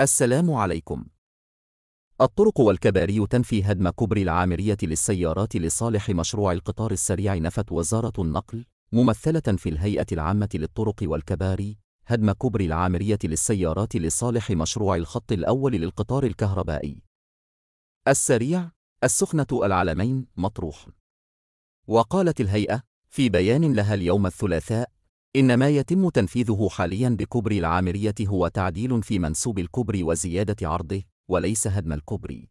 السلام عليكم. الطرق والكباري تنفي هدم كبري العامرية للسيارات لصالح مشروع القطار السريع نفت وزارة النقل ممثلة في الهيئة العامة للطرق والكباري هدم كبري العامرية للسيارات لصالح مشروع الخط الأول للقطار الكهربائي السريع السخنة العلمين مطروح وقالت الهيئة في بيان لها اليوم الثلاثاء إن ما يتم تنفيذه حاليا بكبري العامرية هو تعديل في منسوب الكبري وزيادة عرضه وليس هدم الكبري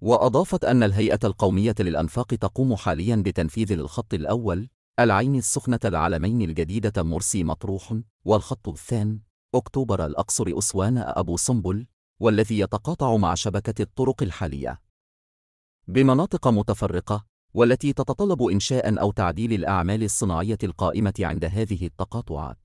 وأضافت أن الهيئة القومية للأنفاق تقوم حاليا بتنفيذ الخط الأول العين السخنة العلمين الجديدة مرسي مطروح والخط الثاني أكتوبر الأقصر أسوان أبو سنبل والذي يتقاطع مع شبكة الطرق الحالية. بمناطق متفرقة والتي تتطلب إنشاء أو تعديل الأعمال الصناعية القائمة عند هذه التقاطعات.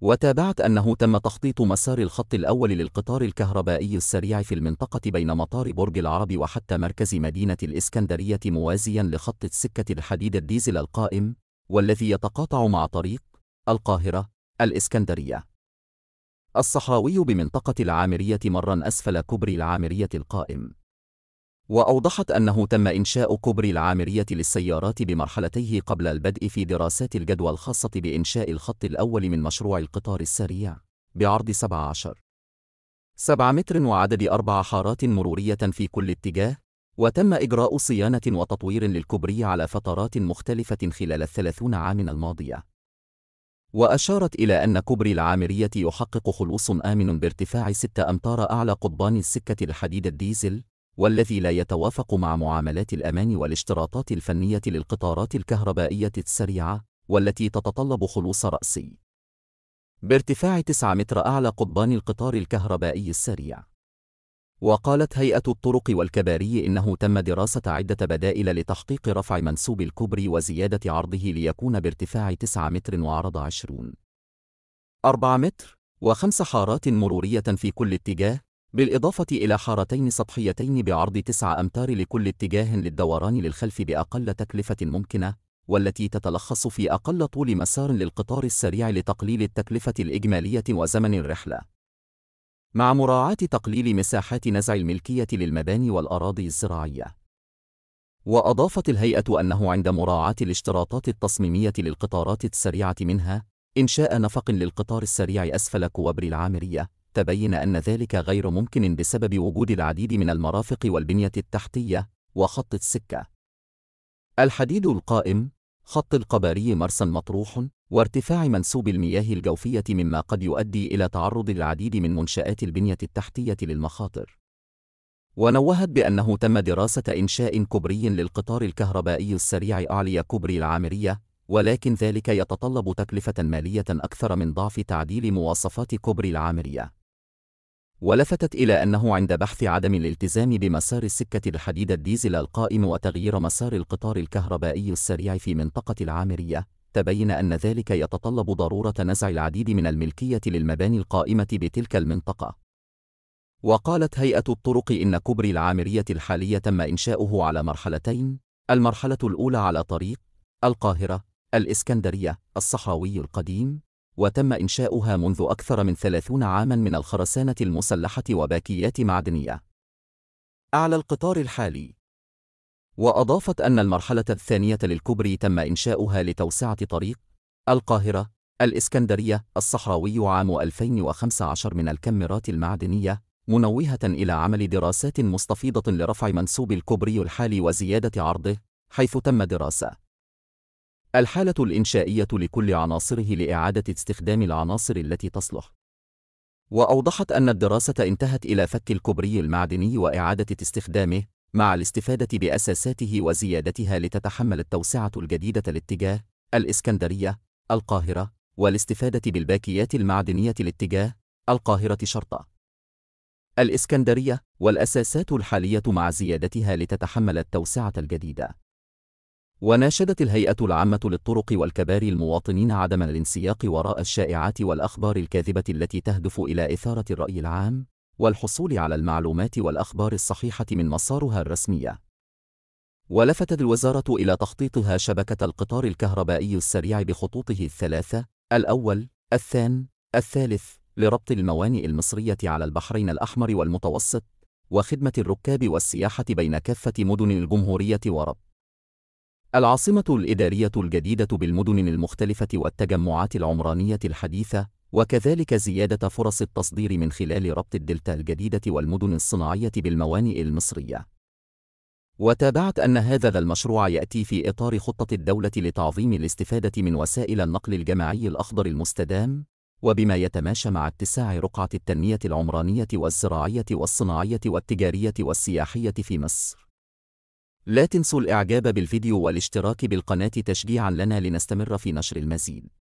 وتابعت أنه تم تخطيط مسار الخط الأول للقطار الكهربائي السريع في المنطقة بين مطار برج العرب وحتى مركز مدينة الإسكندرية موازيا لخط السكة الحديد الديزل القائم والذي يتقاطع مع طريق القاهرة الإسكندرية الصحراوي بمنطقة العامرية مرا أسفل كبري العامرية القائم وأوضحت أنه تم إنشاء كوبري العامرية للسيارات بمرحلتيه قبل البدء في دراسات الجدوى الخاصة بإنشاء الخط الأول من مشروع القطار السريع بعرض 17 7 متر وعدد أربع حارات مرورية في كل اتجاه وتم إجراء صيانة وتطوير للكوبري على فترات مختلفة خلال الثلاثون عام الماضية. وأشارت إلى أن كوبري العامرية يحقق خلوص آمن بارتفاع 6 أمتار أعلى قضبان السكة الحديد الديزل والذي لا يتوافق مع معاملات الأمان والاشتراطات الفنية للقطارات الكهربائية السريعة والتي تتطلب خلوص رأسي. بارتفاع 9 متر أعلى قضبان القطار الكهربائي السريع. وقالت هيئة الطرق والكباري إنه تم دراسة عدة بدائل لتحقيق رفع منسوب الكوبري وزيادة عرضه ليكون بارتفاع 9 متر وعرض 20 4 متر وخمس حارات مرورية في كل اتجاه بالإضافة إلى حارتين سطحيتين بعرض تسعة أمتار لكل اتجاه للدوران للخلف بأقل تكلفة ممكنة والتي تتلخص في أقل طول مسار للقطار السريع لتقليل التكلفة الإجمالية وزمن الرحلة. مع مراعاة تقليل مساحات نزع الملكية للمباني والأراضي الزراعية. وأضافت الهيئة أنه عند مراعاة الاشتراطات التصميمية للقطارات السريعة منها إنشاء نفق للقطار السريع أسفل كوبري العامرية. تبين أن ذلك غير ممكن بسبب وجود العديد من المرافق والبنية التحتية وخط السكة. الحديد القائم، خط القباري مرسى مطروح، وارتفاع منسوب المياه الجوفية مما قد يؤدي إلى تعرض العديد من منشآت البنية التحتية للمخاطر. ونوهت بأنه تم دراسة إنشاء كبري للقطار الكهربائي السريع أعلي كبري العامرية، ولكن ذلك يتطلب تكلفة مالية أكثر من ضعف تعديل مواصفات كبري العامرية. ولفتت إلى أنه عند بحث عدم الالتزام بمسار السكة الحديد الديزل القائم وتغيير مسار القطار الكهربائي السريع في منطقة العامرية، تبين أن ذلك يتطلب ضرورة نزع العديد من الملكية للمباني القائمة بتلك المنطقة. وقالت هيئة الطرق إن كبري العامرية الحالي تم إنشاؤه على مرحلتين، المرحلة الأولى على طريق القاهرة، الإسكندرية، الصحراوي القديم، وتم إنشاؤها منذ أكثر من ثلاثون عاماً من الخرسانة المسلحة وباكيات معدنية. أعلى القطار الحالي وأضافت أن المرحلة الثانية للكوبري تم إنشاؤها لتوسعة طريق القاهرة الإسكندرية الصحراوي عام 2015 من الكاميرات المعدنية منوهة إلى عمل دراسات مستفيضة لرفع منسوب الكوبري الحالي وزيادة عرضه حيث تم دراسة الحالة الإنشائية لكل عناصره لإعادة استخدام العناصر التي تصلح. وأوضحت أن الدراسة انتهت إلى فك الكوبري المعدني وإعادة استخدامه مع الاستفادة بأساساته وزيادتها لتتحمل التوسعة الجديدة الاتجاه الإسكندرية، القاهرة، والاستفادة بالباكيات المعدنية الاتجاه القاهرة شرطة. الإسكندرية والأساسات الحالية مع زيادتها لتتحمل التوسعة الجديدة. وناشدت الهيئة العامة للطرق والكباري المواطنين عدم الانسياق وراء الشائعات والأخبار الكاذبة التي تهدف إلى إثارة الرأي العام والحصول على المعلومات والأخبار الصحيحة من مصارها الرسمية. ولفتت الوزارة إلى تخطيطها شبكة القطار الكهربائي السريع بخطوطه الثلاثة الأول، الثاني، الثالث لربط الموانئ المصرية على البحرين الأحمر والمتوسط وخدمة الركاب والسياحة بين كافة مدن الجمهورية وربط العاصمة الإدارية الجديدة بالمدن المختلفة والتجمعات العمرانية الحديثة وكذلك زيادة فرص التصدير من خلال ربط الدلتا الجديدة والمدن الصناعية بالموانئ المصرية. وتابعت أن هذا المشروع يأتي في إطار خطة الدولة لتعظيم الاستفادة من وسائل النقل الجماعي الأخضر المستدام وبما يتماشى مع اتساع رقعة التنمية العمرانية والزراعية والصناعية والتجارية والسياحية في مصر. لا تنسوا الإعجاب بالفيديو والاشتراك بالقناة تشجيعا لنا لنستمر في نشر المزيد.